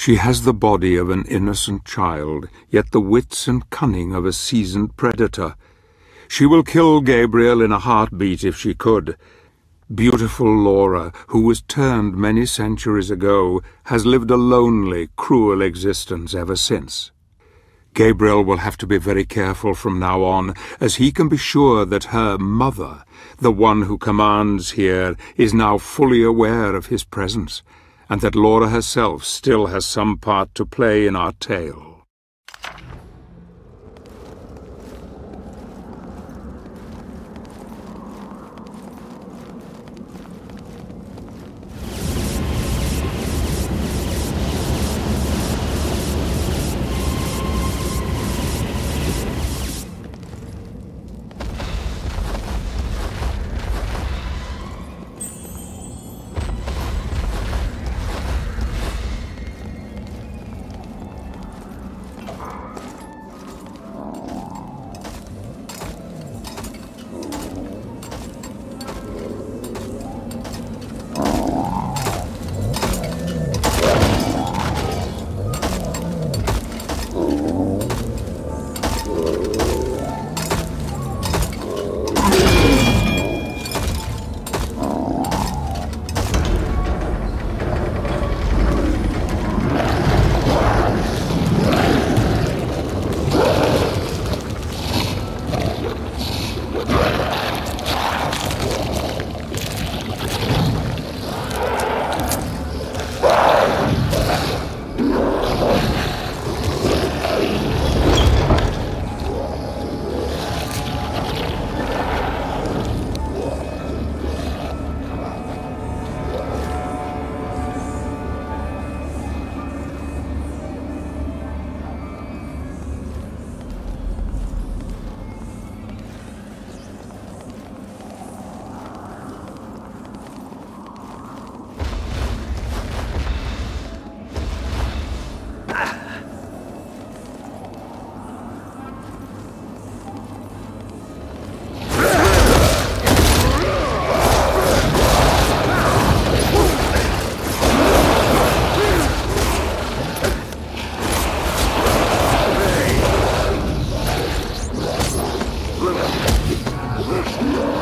She has the body of an innocent child, yet the wits and cunning of a seasoned predator. She will kill Gabriel in a heartbeat if she could. Beautiful Laura, who was turned many centuries ago, has lived a lonely, cruel existence ever since. Gabriel will have to be very careful from now on, as he can be sure that her mother, the one who commands here, is now fully aware of his presence and that Laura herself still has some part to play in our tale.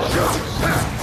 Ugh!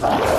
Ah!